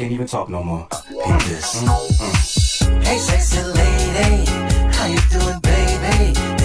can't even talk no more. Paint this. Mm -hmm. Hey, sexy lady, how you doing, baby?